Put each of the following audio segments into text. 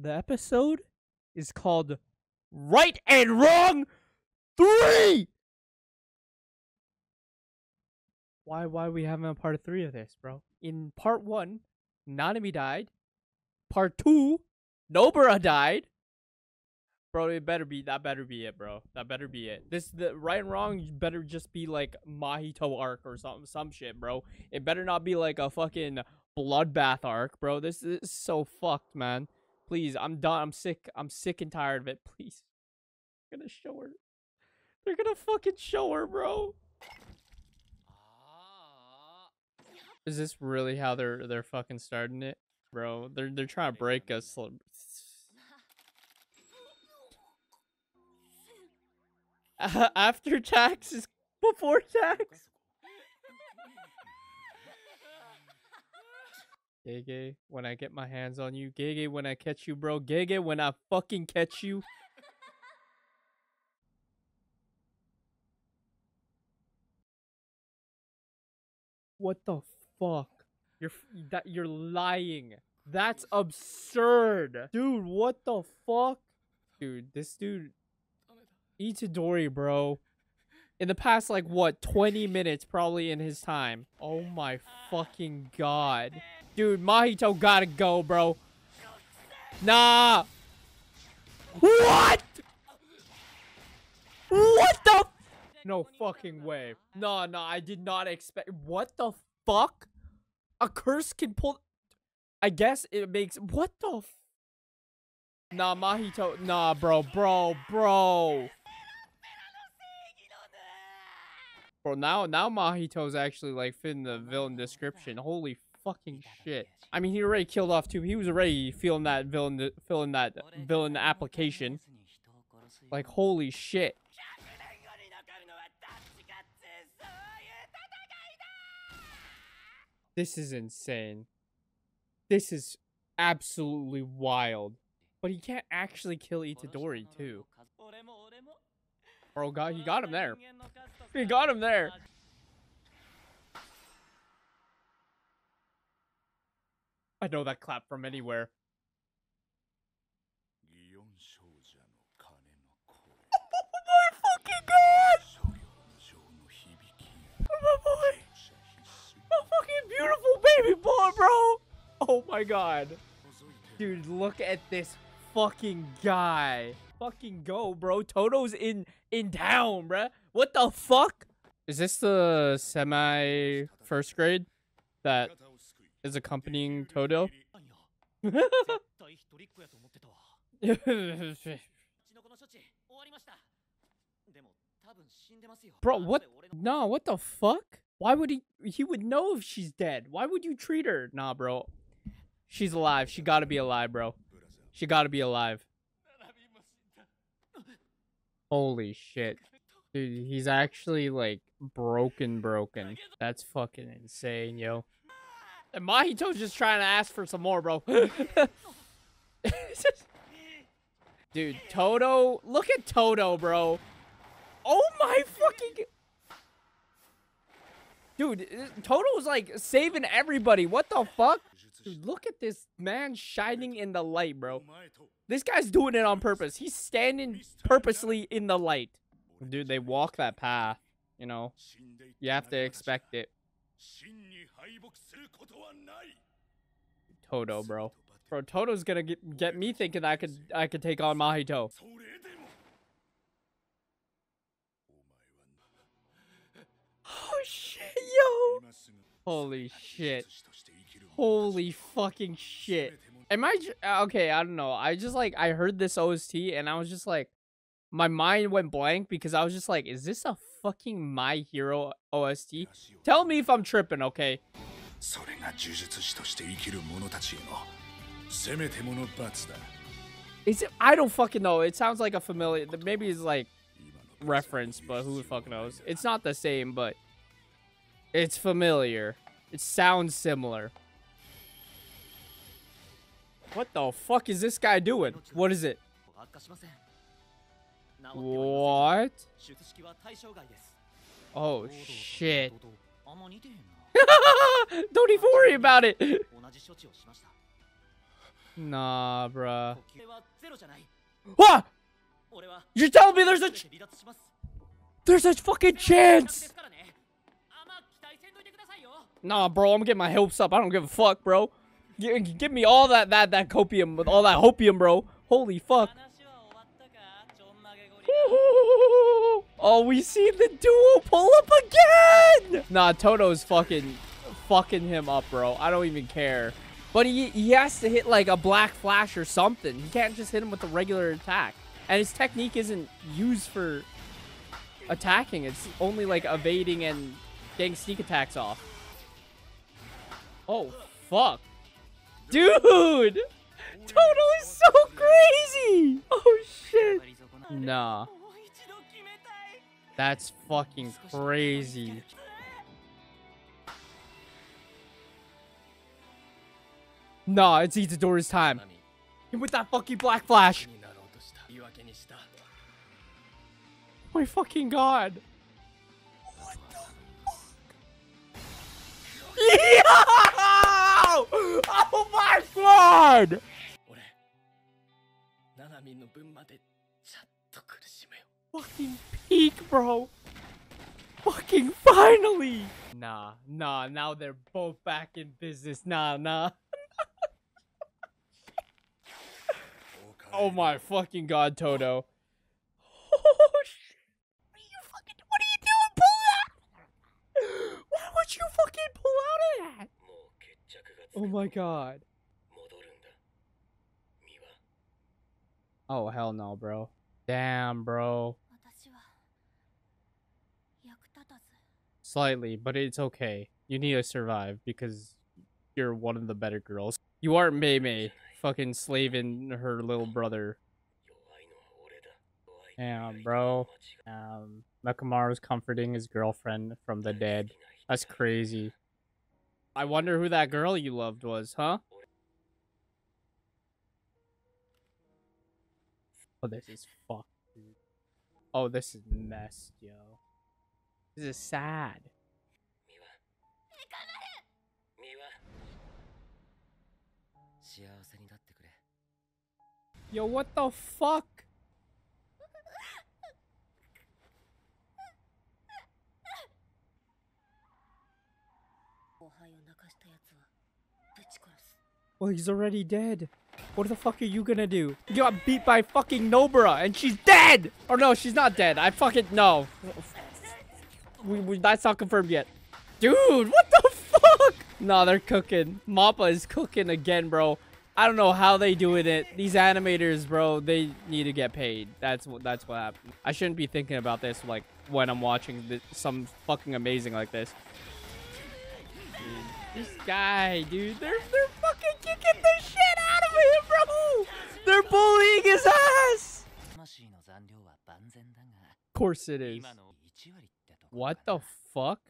The episode is called Right and Wrong 3! Why why we having a part 3 of this, bro? In part 1, Nanami died. Part 2, Nobara died. Bro, it better be that better be it, bro. That better be it. This the right and wrong better just be like Mahito arc or something some shit, bro. It better not be like a fucking bloodbath arc, bro. This is so fucked, man. Please, I'm done. I'm sick. I'm sick and tired of it. Please. They're gonna show her. They're gonna fucking show her, bro. Is this really how they're they're fucking starting it, bro? They're they're trying to break us. After tax is before tax. Gege, when I get my hands on you. Gege, when I catch you, bro. Gege, when I fucking catch you. What the fuck? You're that you're lying. That's absurd. Dude, what the fuck? Dude, this dude Itadori, bro. In the past, like, what, 20 minutes probably in his time. Oh my fucking god. Dude, Mahito gotta go, bro. Nah. What? What the? No fucking way. No, no, I did not expect. What the fuck? A curse can pull. I guess it makes. What the? nah, Mahito. Nah, bro, bro, bro. Bro, now now Mahito's actually like fitting the villain description. Holy fucking shit. I mean, he already killed off two. He was already feeling that villain filling that villain application. Like holy shit. This is insane. This is absolutely wild. But he can't actually kill Itadori too. Bro, got he got him there. He got him there. I know that clap from anywhere. oh my fucking god! Oh my boy! My fucking beautiful baby boy, bro! Oh my god. Dude, look at this fucking guy fucking go, bro. Todo's in in town, bruh. What the fuck? Is this the semi first grade that is accompanying Todo? Bro, what? No, what the fuck? Why would he? He would know if she's dead. Why would you treat her? Nah, bro. She's alive. She gotta be alive, bro. She gotta be alive. Holy shit. Dude, he's actually like broken broken. That's fucking insane, yo. And Mahito's just trying to ask for some more, bro. Dude, Todo. look at Todo, bro. Oh my fucking Dude, Todo's like saving everybody. What the fuck? Dude, look at this man shining in the light, bro. This guy's doing it on purpose. He's standing purposely in the light. Dude, they walk that path, you know. You have to expect it. Todo, bro. Bro, Todo's gonna get get me thinking I could I could take on Mahito. Oh shit, yo! Holy shit. Holy fucking shit. Am I uh, okay? I don't know. I just like I heard this OST and I was just like, my mind went blank because I was just like, is this a fucking My Hero OST? Tell me if I'm tripping, okay? Is it? I don't fucking know. It sounds like a familiar. Maybe it's like reference, but who fucking knows? It's not the same, but it's familiar. It sounds similar. What the fuck is this guy doing? What is it? What? Oh, oh shit. Don't even worry about it. nah, bruh. What? You're telling me there's a there's a fucking chance. Nah, bro, I'm getting my hopes up. I don't give a fuck, bro. Give, give me all that that that copium, all that hopium, bro. Holy fuck. Oh, we see the duo pull up again. Nah, Todo's fucking fucking him up, bro. I don't even care. But he, he has to hit like a black flash or something. He can't just hit him with a regular attack. And his technique isn't used for attacking. It's only like evading and getting sneak attacks off. Oh, fuck. Dude! Todo is so crazy! Oh, shit. Nah. That's fucking crazy. Nah, it's Itadori's time. And with that fucking Black Flash. My fucking god. What the fuck? Yo! Oh my god! Fucking peak, bro. Fucking finally. Nah, nah, now they're both back in business. Nah, nah. oh my fucking god, Todo. Oh shit. What are you fucking, what are you doing? Pull out! Why would you fucking pull out of that? Oh my god. Oh hell no, bro. Damn, bro. Slightly, but it's okay. You need to survive because you're one of the better girls. You aren't Mei Mei, fucking slaving her little brother. Damn, bro. Um, Mechamaru's comforting his girlfriend from the dead. That's crazy. I wonder who that girl you loved was, huh? Oh, this is fucked, dude. Oh, this is messed, yo. This is sad. Yo, what the fuck? Oh, he's already dead. What the fuck are you gonna do? You got beat by fucking Nobara and she's dead! Or no, she's not dead. I fucking no. We, we that's not confirmed yet. Dude, what the fuck? Nah, they're cooking. Mappa is cooking again, bro. I don't know how they doing it. These animators, bro, they need to get paid. That's what that's what happened. I shouldn't be thinking about this like when I'm watching th- some fucking amazing like this. Dude, this guy, dude, they're they're fucking kicking the shit out of him, bro. They're bullying his ass! Of course it is. What the fuck?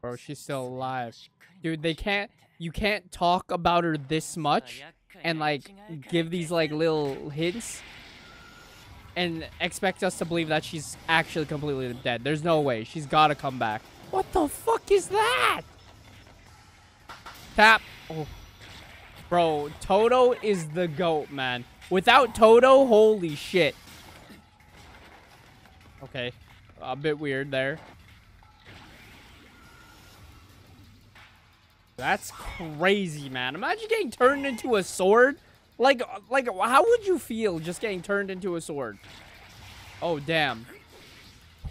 Bro, she's still alive. Dude, they can't- you can't talk about her this much and like give these like little hints and expect us to believe that she's actually completely dead. There's no way. She's gotta come back. What the fuck is that? Tap. Oh. Bro, Todo is the GOAT, man. Without Todo, holy shit. Okay. A bit weird there. That's crazy, man. Imagine getting turned into a sword. Like, like, how would you feel just getting turned into a sword? Oh, damn.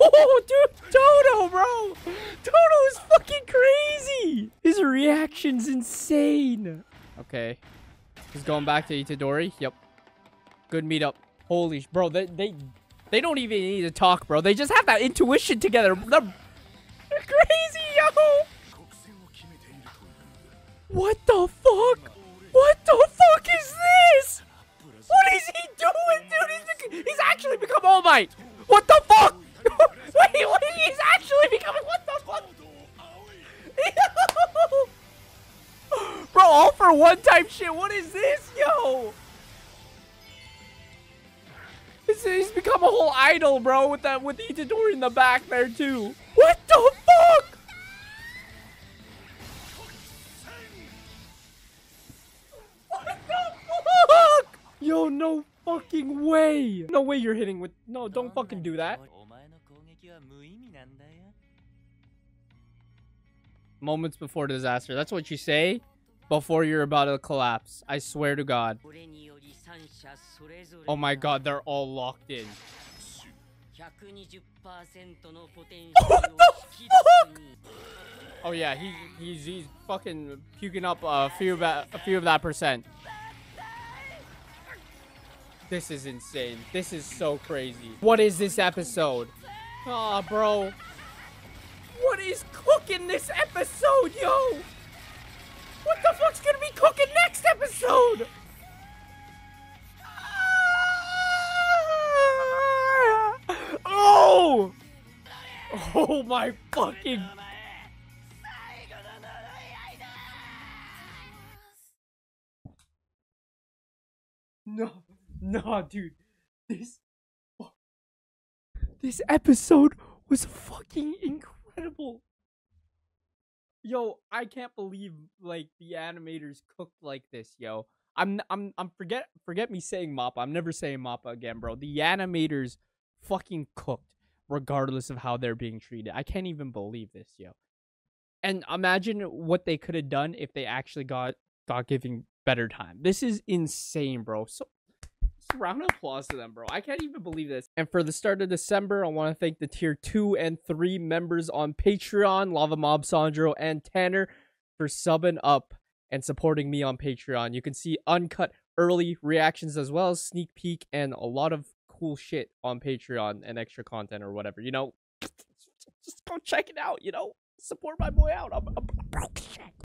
Oh, dude, Todo, bro. Todo is fucking crazy. His reaction's insane. Okay. He's going back to Itadori. Yep. Good meetup. Holy, bro, they, they, they don't even need to talk, bro. They just have that intuition together. They're, they're crazy, yo. What the fuck? What the fuck is this? What is he doing, dude? He's, he's actually become All Might. What the fuck? wait, wait, he's actually becoming. What the fuck? Bro, all for one type shit. What is this, yo? he's, become a whole idol, bro, with that with Itadori in the back there too. What the fuck? What the fuck? Yo, no fucking way. No way you're hitting with. No, don't fucking do that. Moments before disaster. That's what you say before you're about to collapse. I swear to God. Oh my god, they're all locked in. oh yeah, he he's he's fucking puking up a few of that a few of that percent. This is insane. This is so crazy. What is this episode? Aw, oh, bro. What is cooking this episode, yo? What the fuck's gonna be cooking next episode? Oh my fucking No, no, dude. This, this episode was fucking incredible. Yo, I can't believe like the animators cooked like this, yo. I'm, I'm, I'm forget, forget me saying Mappa. I'm never saying Mappa again, bro. The animators fucking cooked, regardless of how they're being treated. I can't even believe this, yo. And imagine what they could have done if they actually got got giving better time. This is insane, bro. So round of applause to them, bro. I can't even believe this. And for the start of December, I want to thank the tier two and three members on Patreon, Lava Mob Sandro and Tanner, for subbing up and supporting me on Patreon. You can see uncut early reactions as well as sneak peek and a lot of cool shit on Patreon and extra content or whatever. You know, just go check it out. You know, support my boy out. I'm, I'm broke shit.